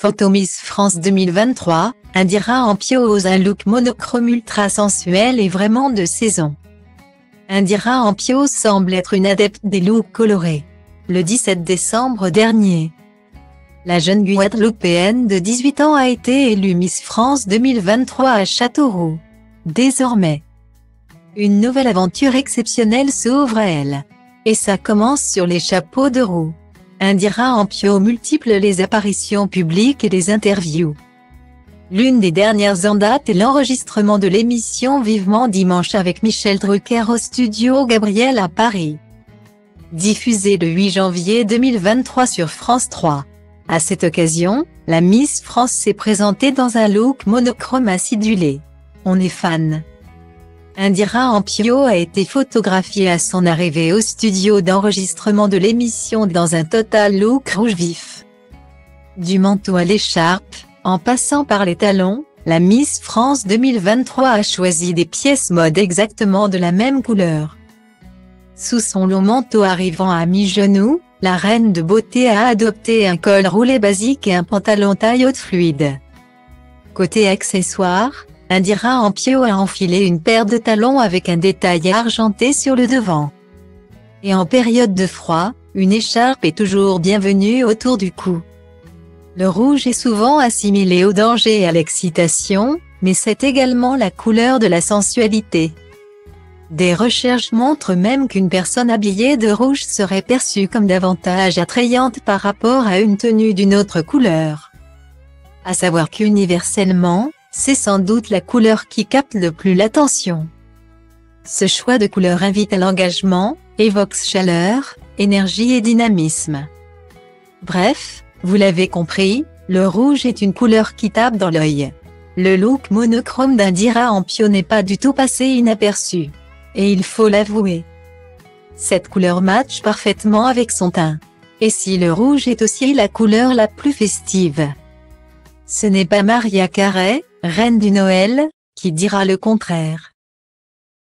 Photo Miss France 2023, Indira Ampio ose un look monochrome ultra sensuel et vraiment de saison. Indira Ampio semble être une adepte des looks colorés. Le 17 décembre dernier, la jeune Guadeloupéenne de 18 ans a été élue Miss France 2023 à Châteauroux. Désormais, une nouvelle aventure exceptionnelle s'ouvre à elle. Et ça commence sur les chapeaux de roue. Indira Ampio multiple les apparitions publiques et les interviews. L'une des dernières en date est l'enregistrement de l'émission Vivement Dimanche avec Michel Drucker au studio Gabriel à Paris. Diffusée le 8 janvier 2023 sur France 3. À cette occasion, la Miss France s'est présentée dans un look monochrome acidulé. On est fan. Indira Ampio a été photographiée à son arrivée au studio d'enregistrement de l'émission dans un total look rouge vif. Du manteau à l'écharpe, en passant par les talons, la Miss France 2023 a choisi des pièces mode exactement de la même couleur. Sous son long manteau arrivant à mi-genou, la reine de beauté a adopté un col roulé basique et un pantalon taille haute fluide. Côté accessoires, Indira Ampio a enfilé une paire de talons avec un détail argenté sur le devant. Et en période de froid, une écharpe est toujours bienvenue autour du cou. Le rouge est souvent assimilé au danger et à l'excitation, mais c'est également la couleur de la sensualité. Des recherches montrent même qu'une personne habillée de rouge serait perçue comme davantage attrayante par rapport à une tenue d'une autre couleur. À savoir qu'universellement, c'est sans doute la couleur qui capte le plus l'attention. Ce choix de couleur invite à l'engagement, évoque chaleur, énergie et dynamisme. Bref, vous l'avez compris, le rouge est une couleur qui tape dans l'œil. Le look monochrome d'Indira Ampio n'est pas du tout passé inaperçu. Et il faut l'avouer. Cette couleur match parfaitement avec son teint. Et si le rouge est aussi la couleur la plus festive? Ce n'est pas Maria Carey, reine du Noël, qui dira le contraire.